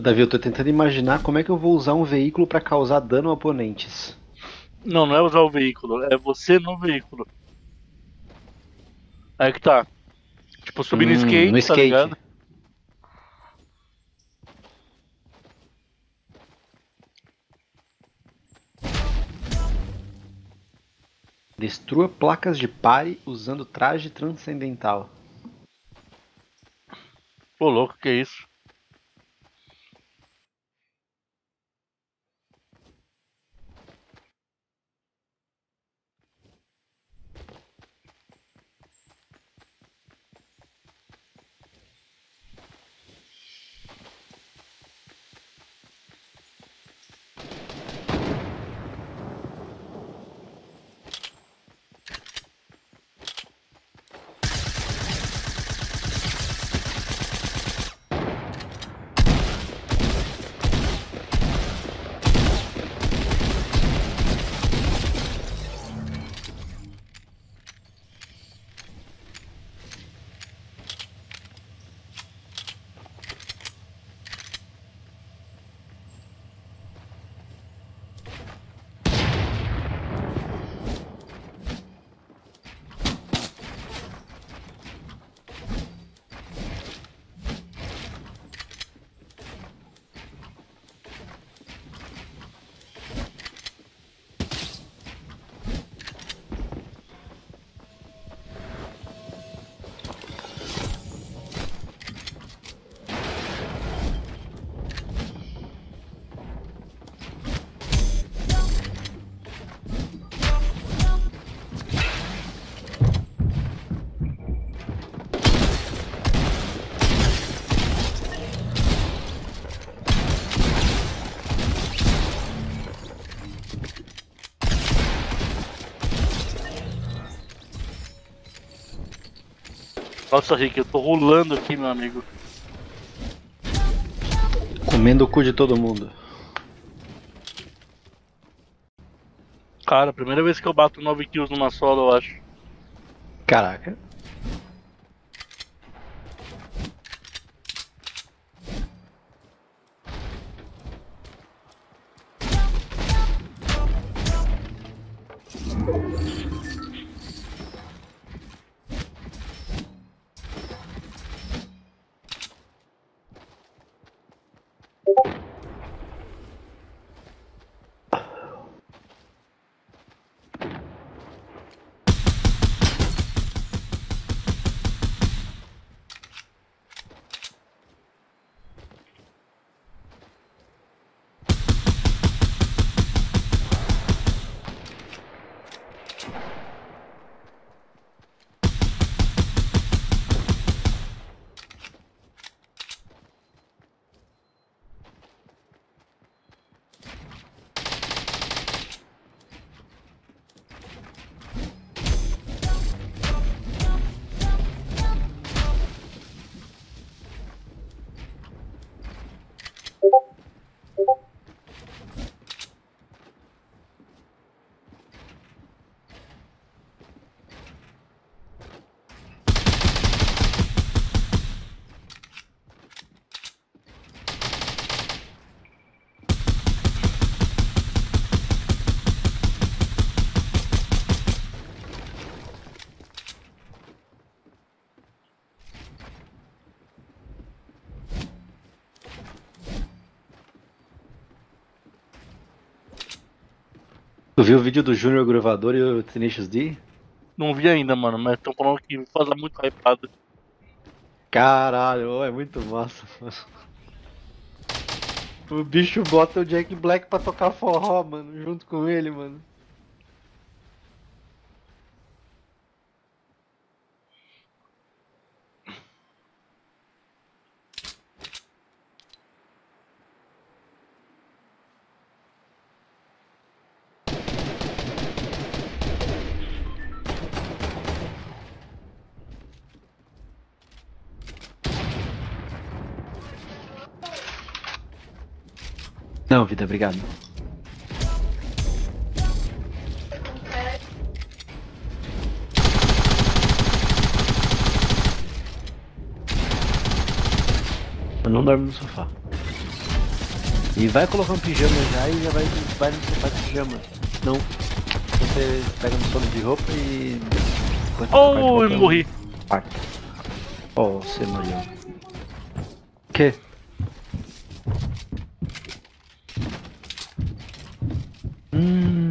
Davi, eu tô tentando imaginar como é que eu vou usar um veículo pra causar dano a oponentes. Não, não é usar o veículo, é você no veículo. Aí que tá. Tipo, subir no Hum, skate, no tá skate. ligado? Destrua placas de pare usando traje transcendental. Pô, louco, que isso? Nossa, Rick, eu tô rolando aqui, meu amigo. Comendo o cu de todo mundo. Cara, primeira vez que eu bato 9 kills numa solo, eu acho. Caraca. Tu viu o vídeo do Júnior Gravador e o Tenacious D? Não vi ainda, mano, mas estão falando que faz muito hypado. Caralho, é muito massa, mano. O bicho bota o Jack Black pra tocar forró, mano, junto com ele, mano. Não, vida, obrigado. Eu não dormo no sofá. E vai colocar um pijama já e já vai, vai no sofá de pijama. Não. Você pega no sono de roupa e. Oh, eu morri. Oh, você morreu. Que? Hum.